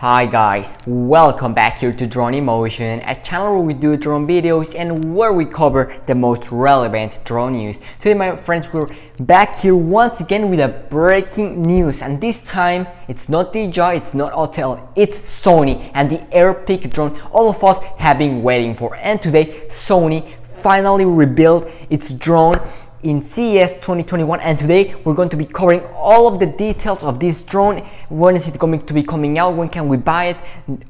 Hi guys, welcome back here to Drone Emotion, a channel where we do drone videos and where we cover the most relevant drone news. Today my friends, we're back here once again with a breaking news and this time it's not DJI, it's not Autel, it's Sony and the Airpeak drone all of us have been waiting for. And today Sony finally revealed its drone in CES 2021 and today we're going to be covering all of the details of this drone. When is it going to be coming out? When can we buy it?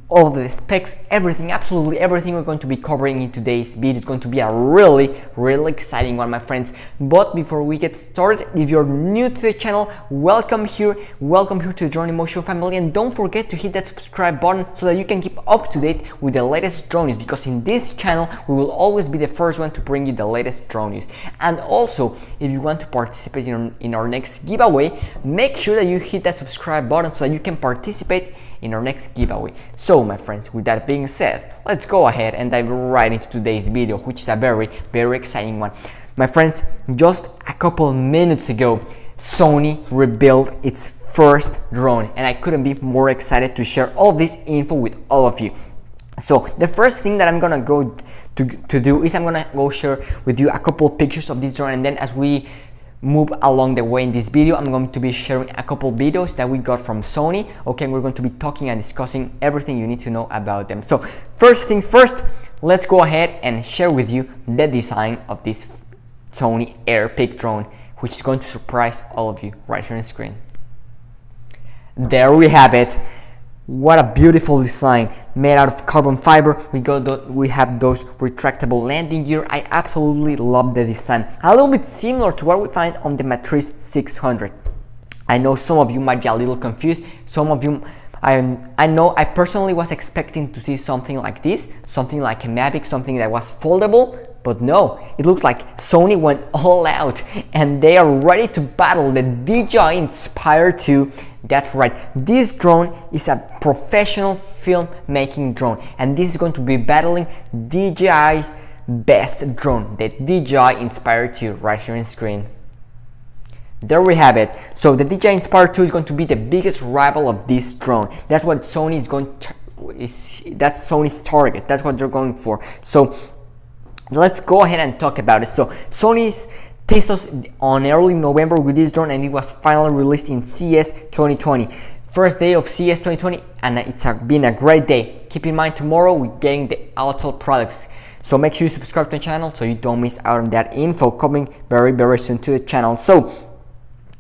All the specs everything absolutely everything we're going to be covering in today's video. It's going to be a really really exciting one my friends. But before we get started if you're new to the channel welcome here. Welcome here to the drone emotion family. And don't forget to hit that subscribe button so that you can keep up to date with the latest drone news because in this channel we will always be the first one to bring you the latest drone news. And also also, if you want to participate in, in our next giveaway, make sure that you hit that subscribe button so that you can participate in our next giveaway. So my friends, with that being said, let's go ahead and dive right into today's video, which is a very, very exciting one. My friends, just a couple minutes ago, Sony revealed its first drone and I couldn't be more excited to share all this info with all of you. So the first thing that I'm gonna go to, to do is I'm gonna go share with you a couple pictures of this drone and then as we move along the way in this video I'm going to be sharing a couple videos that we got from Sony okay? We're going to be talking and discussing everything you need to know about them. So first things first let's go ahead and share with you the design of this Sony Airpeak drone which is going to surprise all of you right here on the screen. There we have it what a beautiful design made out of carbon fiber. We got we have those retractable landing gear. I absolutely love the design. A little bit similar to what we find on the matrice 600 i know some of you might be a little confused. Some of you I, I know I personally was expecting to see something like this, something like a Mavic, something that was foldable, but no, it looks like Sony went all out and they are ready to battle the DJI Inspire 2 that's right, this drone is a professional filmmaking drone and this is going to be battling DJI's best drone, the DJI Inspire 2 right here on screen. There we have it. So the DJI Inspire 2 is going to be the biggest rival of this drone. That's what Sony is going to is that's Sony's target. That's what they're going for. So let's go ahead and talk about it. So Sony's test us on early November with this drone and it was finally released in CES 2020. First day of CES 2020 and it's been a great day. Keep in mind tomorrow we're getting the Autel products. So make sure you subscribe to the channel so you don't miss out on that info coming very very soon to the channel. So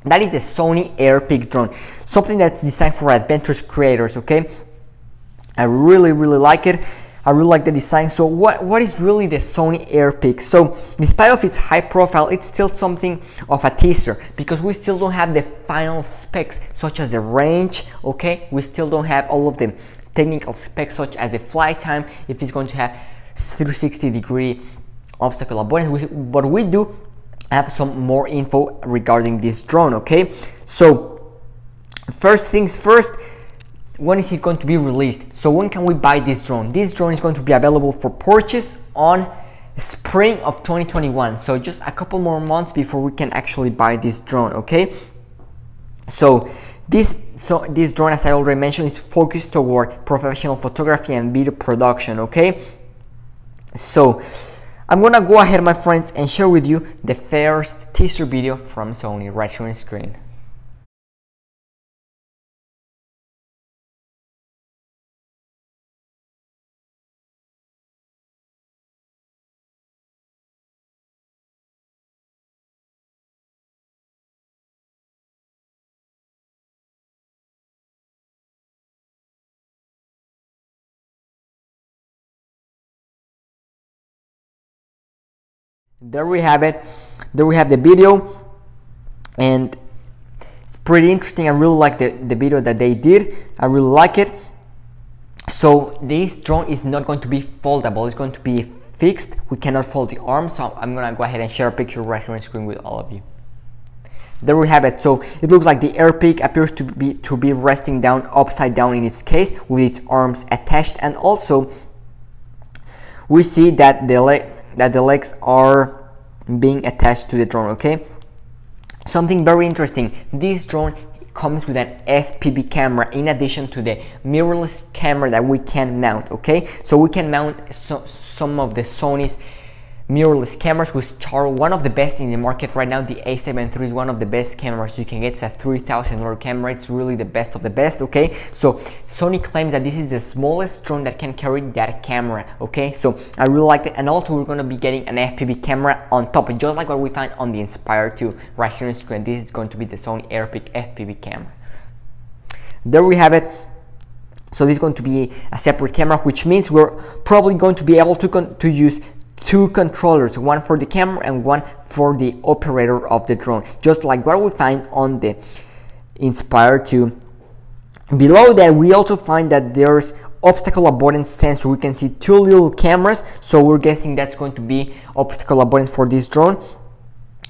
that is the Sony Airpeak drone, something that's designed for adventurous creators, okay? I really really like it. I really like the design. So what, what is really the Sony Airpeak? So despite of its high profile, it's still something of a teaser because we still don't have the final specs such as the range, okay? We still don't have all of the technical specs such as the flight time, if it's going to have 360 degree obstacle avoidance, but we do have some more info regarding this drone, okay? So first things first, when is it going to be released? So when can we buy this drone? This drone is going to be available for purchase on spring of 2021. So just a couple more months before we can actually buy this drone, okay? So this so this drone, as I already mentioned, is focused toward professional photography and video production, okay? So I'm gonna go ahead, my friends, and share with you the first teaser video from Sony right here on screen. There we have it. There we have the video. And it's pretty interesting. I really like the, the video that they did. I really like it. So this drone is not going to be foldable. It's going to be fixed. We cannot fold the arm so i'm gonna go ahead and share a picture right here on screen with all of you. There we have it. So it looks like the Airpeak appears to be to be resting down upside down in its case with its arms attached. And also we see that the leg that the legs are being attached to the drone okay? Something very interesting. This drone comes with an FPV camera in addition to the mirrorless camera that we can mount okay? So we can mount so, some of the Sony's mirrorless cameras which are one of the best in the market right now. The a7 III is one of the best cameras you can get. It's a $3000 camera. It's really the best of the best okay? So Sony claims that this is the smallest drone that can carry that camera okay? So I really like it. And also we're going to be getting an FPV camera on top. Just like what we find on the Inspire 2 right here on screen this is going to be the Sony Airpeak FPV camera. There we have it. So this is going to be a separate camera which means we're probably going to be able to, to use two controllers, one for the camera and one for the operator of the drone, just like what we find on the Inspire 2. Below that, we also find that there's obstacle avoidance sensor. We can see two little cameras, so we're guessing that's going to be obstacle avoidance for this drone.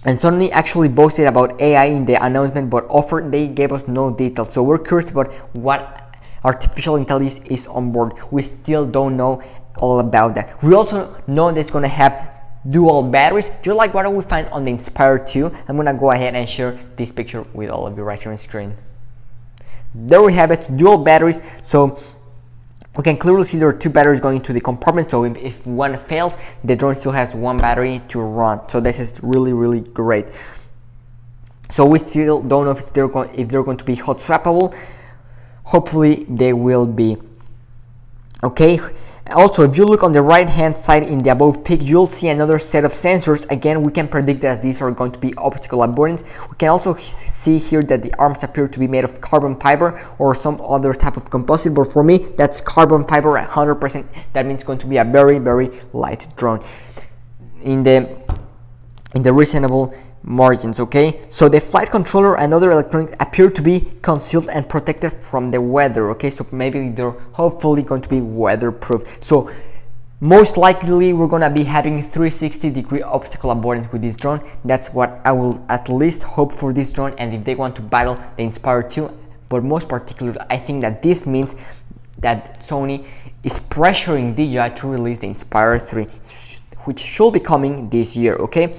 And Sony actually boasted about AI in the announcement, but offered they gave us no details. So we're curious about what artificial intelligence is on board. We still don't know all about that. We also know that it's gonna have dual batteries, just like what we find on the Inspire 2. I'm gonna go ahead and share this picture with all of you right here on screen. There we have it, dual batteries. So we can clearly see there are two batteries going into the compartment. So if one fails, the drone still has one battery to run. So this is really, really great. So we still don't know if they're going, if they're going to be hot swappable. Hopefully they will be. Okay, also, if you look on the right hand side in the above pic, you'll see another set of sensors. Again, we can predict that these are going to be obstacle avoidance. We can also see here that the arms appear to be made of carbon fiber or some other type of composite, but for me, that's carbon fiber 100%. That means going to be a very, very light drone. In the in the reasonable margins okay? So the flight controller and other electronics appear to be concealed and protected from the weather okay? So maybe they're hopefully going to be weatherproof. So most likely we're gonna be having 360 degree obstacle avoidance with this drone. That's what i will at least hope for this drone and if they want to battle the inspire 2 but most particularly i think that this means that sony is pressuring dji to release the inspire 3 which should be coming this year okay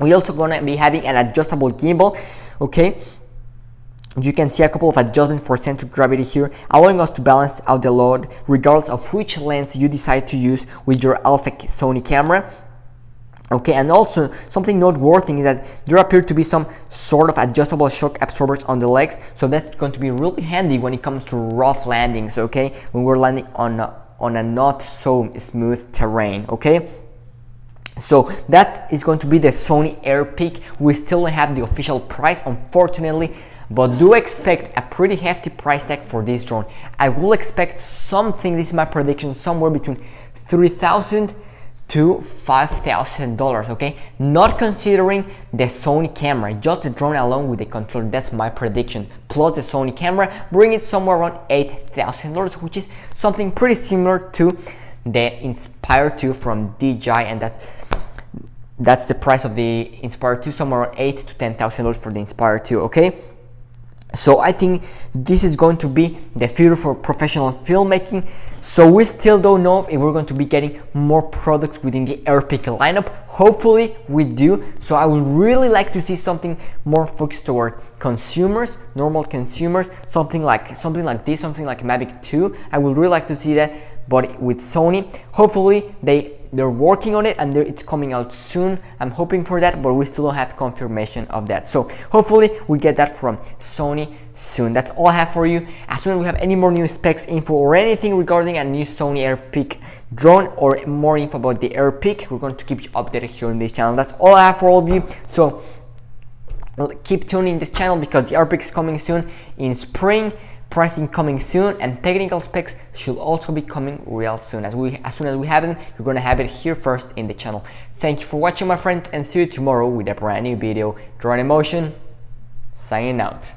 we also gonna be having an adjustable gimbal okay? You can see a couple of adjustments for center gravity here allowing us to balance out the load regardless of which lens you decide to use with your alpha sony camera okay? And also something noteworthy is that there appear to be some sort of adjustable shock absorbers on the legs so that's going to be really handy when it comes to rough landings okay? When we're landing on a, on a not so smooth terrain okay so that is going to be the Sony Airpeak. We still have the official price, unfortunately, but do expect a pretty hefty price tag for this drone. I will expect something, this is my prediction, somewhere between 3000 to $5,000, okay? Not considering the Sony camera, just the drone alone with the controller, that's my prediction. Plus the Sony camera, bring it somewhere around $8,000, which is something pretty similar to the Inspire 2 from DJI and that's that's the price of the Inspire 2 somewhere around 8 to 10,000 dollars for the Inspire 2 okay so I think this is going to be the future for professional filmmaking. So we still don't know if we're going to be getting more products within the Airpeak lineup. Hopefully we do. So I would really like to see something more focused toward consumers, normal consumers, something like something like this, something like Mavic 2. I would really like to see that but with Sony. Hopefully they they're working on it and it's coming out soon. I'm hoping for that but we still don't have confirmation of that. So hopefully we get that from sony soon. That's all i have for you. As soon as we have any more new specs info or anything regarding a new sony airpeak drone or more info about the airpeak we're going to keep you updated here on this channel. That's all i have for all of you. So keep tuning this channel because the airpeak is coming soon in spring pricing coming soon and technical specs should also be coming real soon. As we as soon as we have them you're gonna have it here first in the channel. Thank you for watching my friends and see you tomorrow with a brand new video. Drone emotion signing out